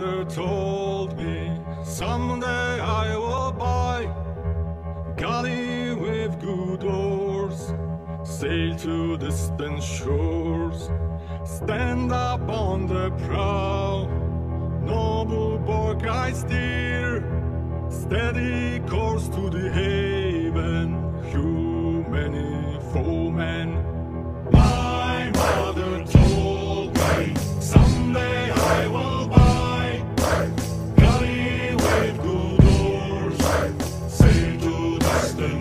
father told me someday I will buy galley with good oars, sail to distant shores, stand up on the prow, noble bark I steer, steady course to the haven, human foemen. My mother.